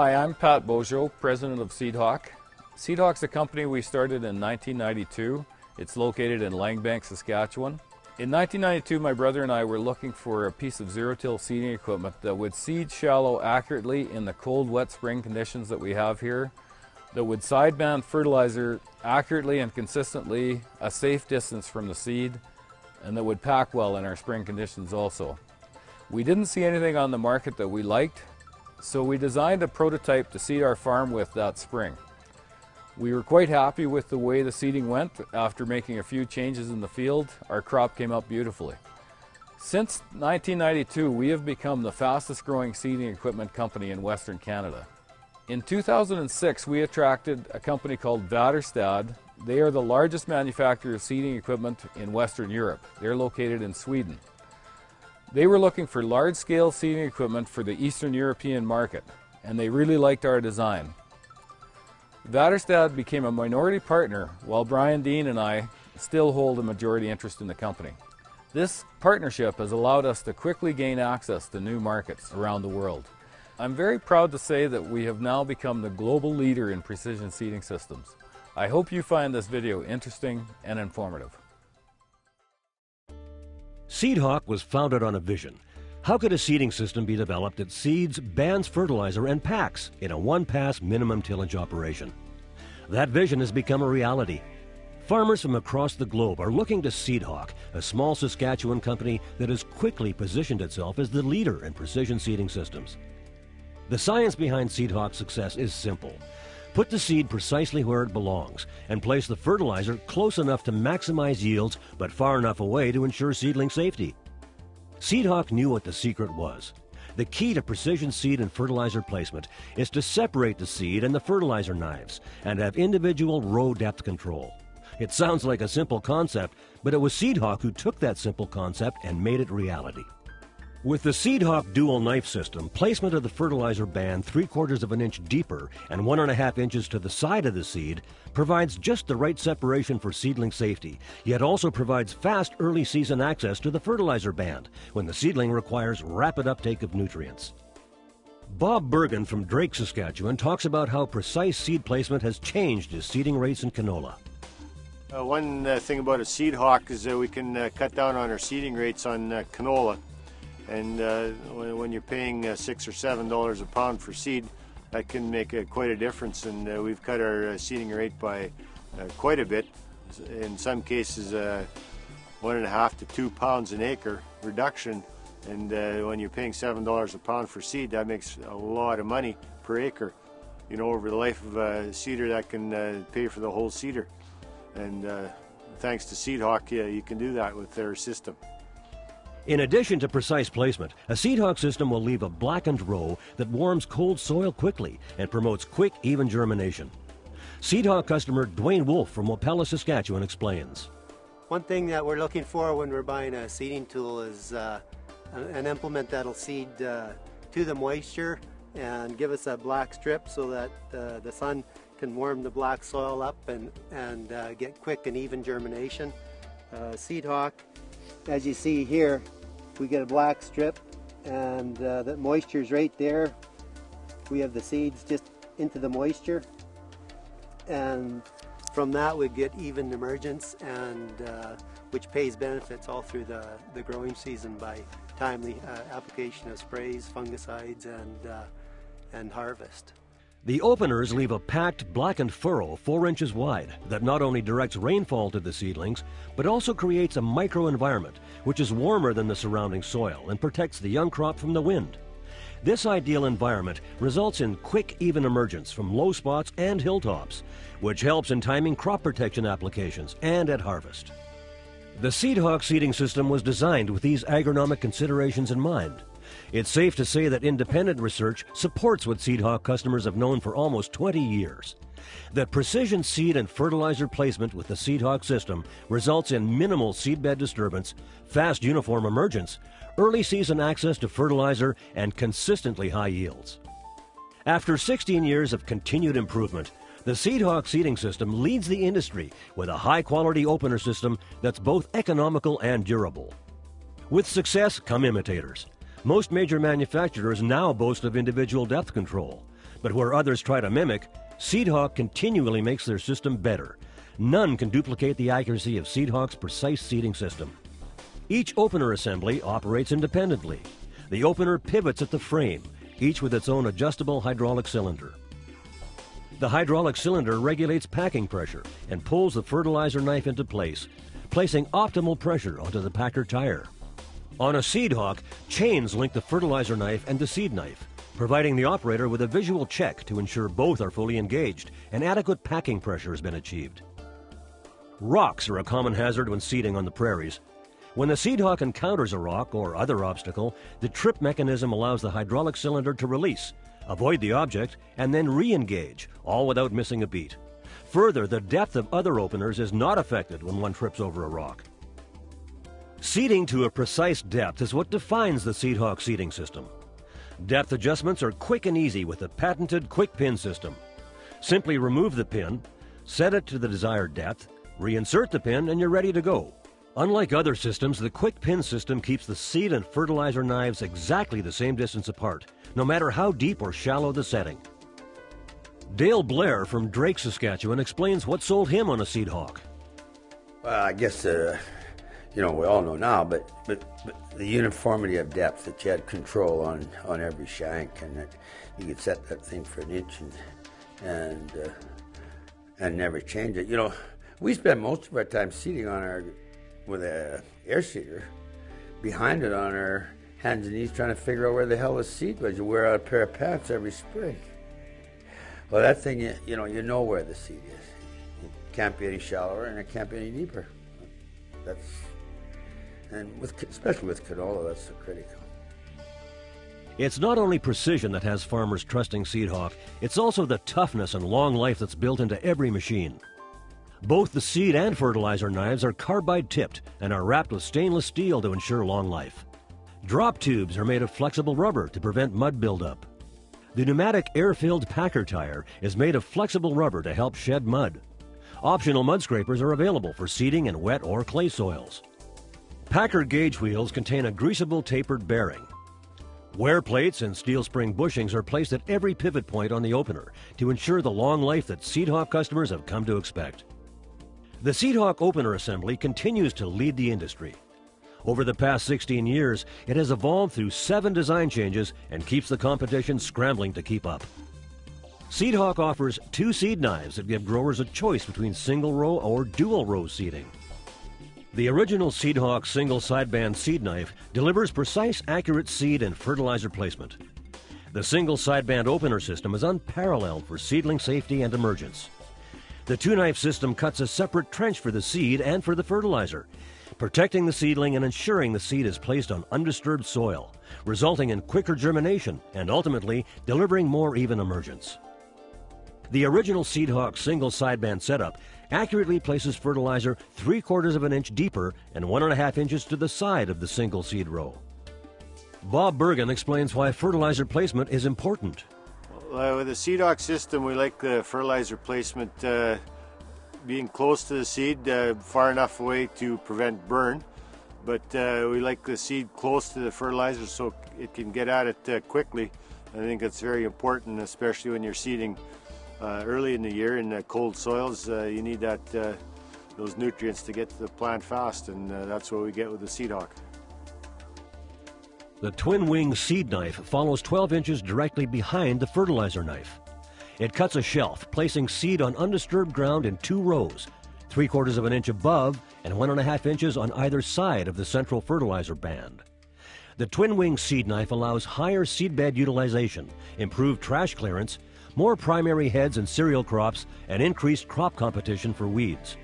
Hi, I'm Pat Beaujot, president of Seedhawk. Seedhawk's a company we started in 1992. It's located in Langbank, Saskatchewan. In 1992, my brother and I were looking for a piece of zero-till seeding equipment that would seed shallow accurately in the cold, wet spring conditions that we have here, that would sideband fertilizer accurately and consistently a safe distance from the seed, and that would pack well in our spring conditions also. We didn't see anything on the market that we liked, so we designed a prototype to seed our farm with that spring. We were quite happy with the way the seeding went. After making a few changes in the field, our crop came up beautifully. Since 1992, we have become the fastest growing seeding equipment company in Western Canada. In 2006, we attracted a company called Väderstad. They are the largest manufacturer of seeding equipment in Western Europe. They're located in Sweden. They were looking for large scale seeding equipment for the Eastern European market, and they really liked our design. Väderstad became a minority partner while Brian Dean and I still hold a majority interest in the company. This partnership has allowed us to quickly gain access to new markets around the world. I'm very proud to say that we have now become the global leader in precision seeding systems. I hope you find this video interesting and informative. Seedhawk was founded on a vision. How could a seeding system be developed that seeds, bands fertilizer, and packs in a one pass minimum tillage operation? That vision has become a reality. Farmers from across the globe are looking to Seedhawk, a small Saskatchewan company that has quickly positioned itself as the leader in precision seeding systems. The science behind Seedhawk's success is simple. Put the seed precisely where it belongs and place the fertilizer close enough to maximize yields but far enough away to ensure seedling safety. Seedhawk knew what the secret was. The key to precision seed and fertilizer placement is to separate the seed and the fertilizer knives and have individual row depth control. It sounds like a simple concept, but it was Seedhawk who took that simple concept and made it reality. With the Seedhawk dual knife system, placement of the fertilizer band three quarters of an inch deeper and one and a half inches to the side of the seed provides just the right separation for seedling safety, yet also provides fast early season access to the fertilizer band when the seedling requires rapid uptake of nutrients. Bob Bergen from Drake, Saskatchewan talks about how precise seed placement has changed his seeding rates in canola. Uh, one uh, thing about a seed hawk is that we can uh, cut down on our seeding rates on uh, canola. And uh, when, you're paying uh, six or seven dollars a pound for seed, that can make a, quite a difference. And uh, we've cut our uh, seeding rate by uh, quite a bit. In some cases, uh, one and a half to two pounds an acre reduction. And when you're paying seven dollars a pound for seed, that makes a lot of money per acre. You know, over the life of a seeder, that can pay for the whole seeder. And thanks to Seedhawk, yeah, you can do that with their system. In addition to precise placement, a Seedhawk system will leave a blackened row that warms cold soil quickly and promotes quick, even germination. Seedhawk customer Dwayne Wolf from Wapella, Saskatchewan explains. One thing that we're looking for when we're buying a seeding tool is uh, an implement that'll seed uh, to the moisture and give us a black strip so that uh, the sun can warm the black soil up and, and uh, get quick and even germination. Uh, Seedhawk, as you see here, we get a black strip and uh, the moisture's right there. We have the seeds just into the moisture and from that we get even emergence and uh, which pays benefits all through the, the growing season by timely uh, application of sprays, fungicides and, uh, and harvest. The openers leave a packed blackened furrow 4 inches wide that not only directs rainfall to the seedlings, but also creates a microenvironment which is warmer than the surrounding soil and protects the young crop from the wind. This ideal environment results in quick, even emergence from low spots and hilltops, which helps in timing crop protection applications and at harvest. The Seedhawk seeding system was designed with these agronomic considerations in mind. It's safe to say that independent research supports what Seedhawk customers have known for almost 20 years. That precision seed and fertilizer placement with the Seedhawk system results in minimal seedbed disturbance, fast uniform emergence, early season access to fertilizer, and consistently high yields. After 16 years of continued improvement, the Seedhawk seeding system leads the industry with a high quality opener system that's both economical and durable. With success come imitators. Most major manufacturers now boast of individual depth control, but where others try to mimic, Seedhawk continually makes their system better. None can duplicate the accuracy of Seedhawk's precise seeding system. Each opener assembly operates independently. The opener pivots at the frame, each with its own adjustable hydraulic cylinder. The hydraulic cylinder regulates packing pressure and pulls the fertilizer knife into place, placing optimal pressure onto the packer tire. On a seed hawk, chains link the fertilizer knife and the seed knife, providing the operator with a visual check to ensure both are fully engaged and adequate packing pressure has been achieved. Rocks are a common hazard when seeding on the prairies. When the seed hawk encounters a rock or other obstacle, the trip mechanism allows the hydraulic cylinder to release, avoid the object, and then re-engage, all without missing a beat. Further, the depth of other openers is not affected when one trips over a rock. Seeding to a precise depth is what defines the Seedhawk seeding system. Depth adjustments are quick and easy with the patented quick pin system. Simply remove the pin, set it to the desired depth, reinsert the pin, and you're ready to go. Unlike other systems, the quick pin system keeps the seed and fertilizer knives exactly the same distance apart, no matter how deep or shallow the setting. Dale Blair from Drake, Saskatchewan explains what sold him on a Seedhawk. Well, I guess uh, you know, we all know now, but, but, but the uniformity of depth that you had control on, on every shank and that you could set that thing for an inch and, and, uh, and never change it. You know, we spend most of our time seating on our, with a air seeder behind it on our hands and knees trying to figure out where the hell the seat was. You wear out a pair of pants every spring. Well, that thing, you, you know, you know where the seat is. It can't be any shallower and it can't be any deeper. That's and with, especially with canola, that's so critical. It's not only precision that has farmers trusting Seedhawk, it's also the toughness and long life that's built into every machine. Both the seed and fertilizer knives are carbide tipped and are wrapped with stainless steel to ensure long life. Drop tubes are made of flexible rubber to prevent mud buildup. The pneumatic air-filled packer tire is made of flexible rubber to help shed mud. Optional mud scrapers are available for seeding in wet or clay soils. Packer gauge wheels contain a greasable tapered bearing. Wear plates and steel spring bushings are placed at every pivot point on the opener to ensure the long life that Seedhawk customers have come to expect. The Seedhawk opener assembly continues to lead the industry. Over the past 16 years, it has evolved through seven design changes and keeps the competition scrambling to keep up. Seedhawk offers two seed knives that give growers a choice between single row or dual row seeding. The original Seedhawk single sideband seed knife delivers precise, accurate seed and fertilizer placement. The single sideband opener system is unparalleled for seedling safety and emergence. The two knife system cuts a separate trench for the seed and for the fertilizer, protecting the seedling and ensuring the seed is placed on undisturbed soil, resulting in quicker germination and ultimately delivering more even emergence. The original Seedhawk single sideband setup accurately places fertilizer three quarters of an inch deeper and one and a half inches to the side of the single seed row. Bob Bergen explains why fertilizer placement is important. Uh, with the Seedhawk system, we like the fertilizer placement uh, being close to the seed, uh, far enough away to prevent burn. But uh, we like the seed close to the fertilizer so it can get at it uh, quickly. I think it's very important, especially when you're seeding uh, early in the year in cold soils, uh, you need that uh, those nutrients to get to the plant fast, and uh, that's what we get with the Seedhawk. The twin wing seed knife follows 12 inches directly behind the fertilizer knife. It cuts a shelf, placing seed on undisturbed ground in two rows, three quarters of an inch above and one and a half inches on either side of the central fertilizer band. The twin wing seed knife allows higher seedbed utilization, improved trash clearance, more primary heads and cereal crops, and increased crop competition for weeds.